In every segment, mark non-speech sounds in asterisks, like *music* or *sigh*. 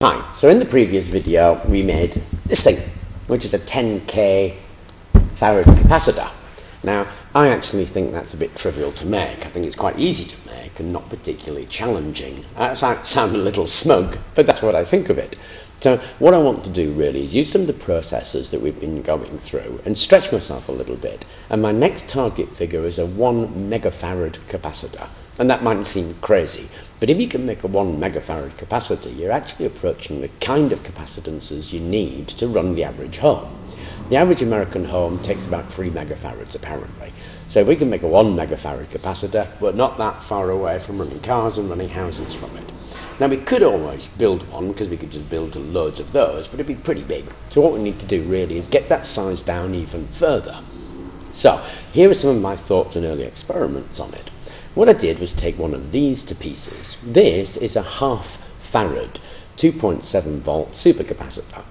Hi, so in the previous video we made this thing, which is a 10k farad capacitor. Now, I actually think that's a bit trivial to make. I think it's quite easy to make and not particularly challenging. That sound a little smug, but that's what I think of it. So what I want to do really is use some of the processes that we've been going through and stretch myself a little bit. And my next target figure is a 1 megafarad capacitor. And that might seem crazy, but if you can make a 1 megafarad capacitor, you're actually approaching the kind of capacitances you need to run the average home. The average American home takes about 3 megafarads apparently. So if we can make a 1 megafarad capacitor, we're not that far away from running cars and running houses from it. Now we could always build one because we could just build loads of those, but it'd be pretty big. So what we need to do really is get that size down even further. So here are some of my thoughts and early experiments on it. What I did was take one of these to pieces. This is a half farad, 2.7 volt supercapacitor.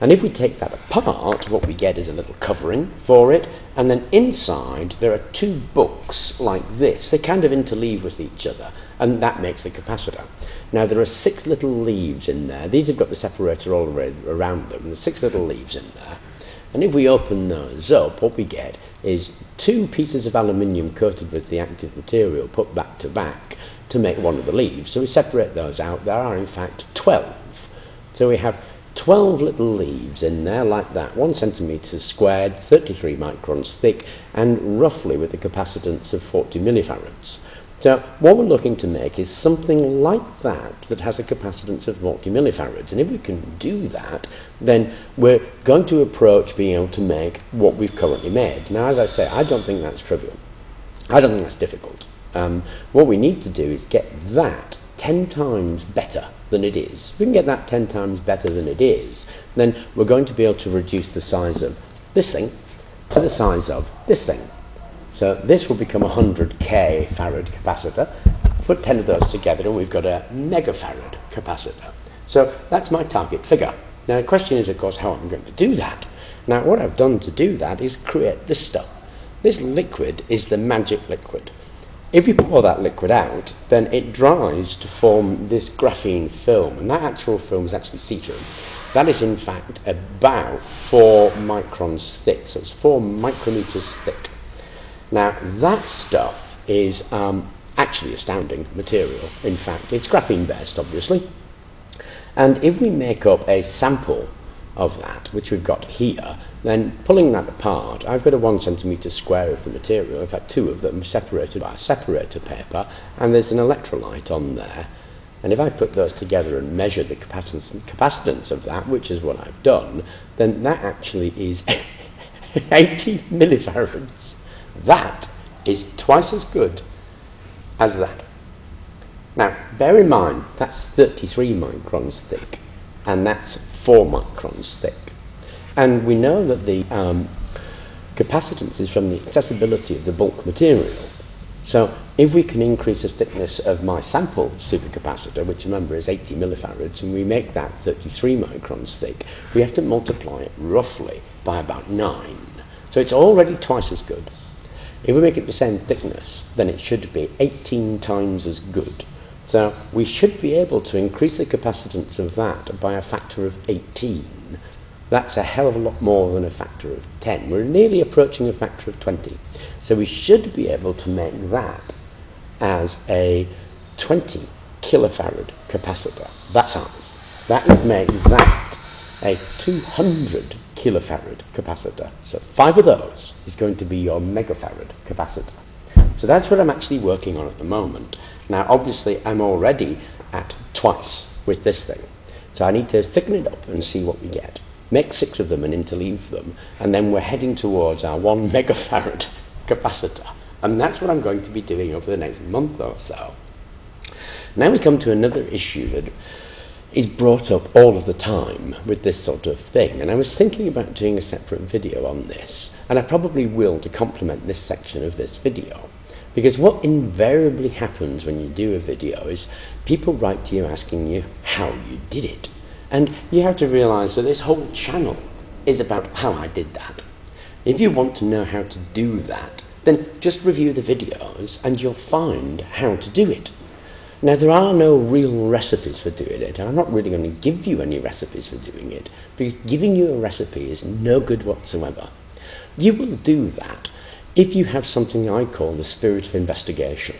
And if we take that apart, what we get is a little covering for it, and then inside there are two books like this. They kind of interleave with each other, and that makes the capacitor. Now there are six little leaves in there. These have got the separator all around them. There's six little leaves in there. And if we open those up, what we get is two pieces of aluminium coated with the active material put back to back to make one of the leaves. So we separate those out. There are in fact 12. So we have 12 little leaves in there like that, one centimetre squared, 33 microns thick, and roughly with a capacitance of 40 millifarads. So what we're looking to make is something like that that has a capacitance of 40 millifarads. And if we can do that, then we're going to approach being able to make what we've currently made. Now, as I say, I don't think that's trivial. I don't think that's difficult. Um, what we need to do is get that 10 times better than it is. If we can get that 10 times better than it is, then we're going to be able to reduce the size of this thing to the size of this thing. So this will become a 100k farad capacitor. Put 10 of those together and we've got a megafarad capacitor. So that's my target figure. Now the question is, of course, how I'm going to do that. Now what I've done to do that is create this stuff. This liquid is the magic liquid. If you pour that liquid out, then it dries to form this graphene film, and that actual film is actually see-through. That is in fact about four microns thick, so it's four micrometers thick. Now, that stuff is um, actually astounding material. In fact, it's graphene based, obviously. And if we make up a sample of that, which we've got here, then pulling that apart, I've got a one centimetre square of the material, in fact two of them separated by a separator paper, and there's an electrolyte on there. And if I put those together and measure the capacitance, capacitance of that, which is what I've done, then that actually is *laughs* 80 millifarads. That is twice as good as that. Now, bear in mind, that's 33 microns thick, and that's 4 microns thick. And we know that the um, capacitance is from the accessibility of the bulk material. So if we can increase the thickness of my sample supercapacitor, which remember is 80 millifarads, and we make that 33 microns thick, we have to multiply it roughly by about 9. So it's already twice as good. If we make it the same thickness, then it should be 18 times as good. So we should be able to increase the capacitance of that by a factor of 18. That's a hell of a lot more than a factor of 10. We're nearly approaching a factor of 20. So we should be able to make that as a 20 kilofarad capacitor, that size. That would make that a 200 kilofarad capacitor. So five of those is going to be your megafarad capacitor. So that's what I'm actually working on at the moment. Now, obviously, I'm already at twice with this thing. So I need to thicken it up and see what we get. Make six of them and interleave them, and then we're heading towards our one *laughs* megafarad capacitor. And that's what I'm going to be doing over the next month or so. Now we come to another issue that is brought up all of the time with this sort of thing. And I was thinking about doing a separate video on this, and I probably will to complement this section of this video. Because what invariably happens when you do a video is people write to you asking you how you did it. And you have to realize that this whole channel is about how I did that. If you want to know how to do that, then just review the videos and you'll find how to do it. Now, there are no real recipes for doing it, and I'm not really going to give you any recipes for doing it, because giving you a recipe is no good whatsoever. You will do that if you have something I call the spirit of investigation.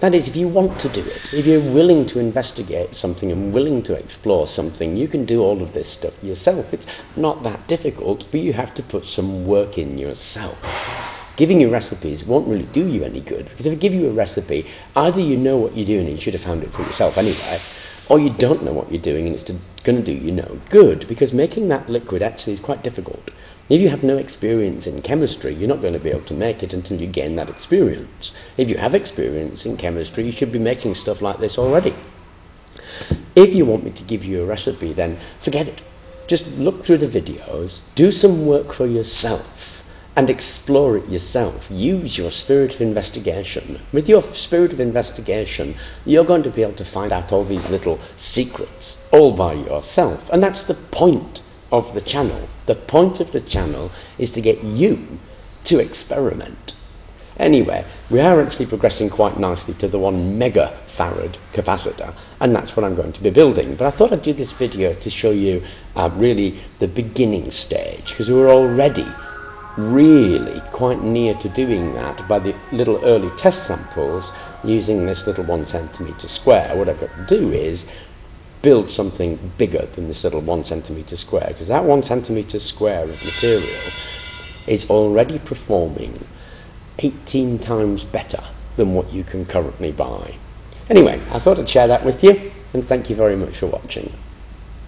That is, if you want to do it, if you're willing to investigate something and willing to explore something, you can do all of this stuff yourself. It's not that difficult, but you have to put some work in yourself. Giving you recipes won't really do you any good, because if I give you a recipe, either you know what you're doing and you should have found it for yourself anyway, or you don't know what you're doing and it's going to do you no good, because making that liquid actually is quite difficult. If you have no experience in chemistry, you're not going to be able to make it until you gain that experience. If you have experience in chemistry, you should be making stuff like this already. If you want me to give you a recipe, then forget it. Just look through the videos, do some work for yourself, and explore it yourself. Use your spirit of investigation. With your spirit of investigation, you're going to be able to find out all these little secrets all by yourself. And that's the point of the channel. The point of the channel is to get you to experiment. Anyway, we are actually progressing quite nicely to the one megafarad capacitor, and that's what I'm going to be building. But I thought I'd do this video to show you uh, really the beginning stage, because we're already really quite near to doing that by the little early test samples using this little one centimetre square. What I've got to do is build something bigger than this little one centimetre square because that one centimetre square of material is already performing 18 times better than what you can currently buy. Anyway, I thought I'd share that with you and thank you very much for watching.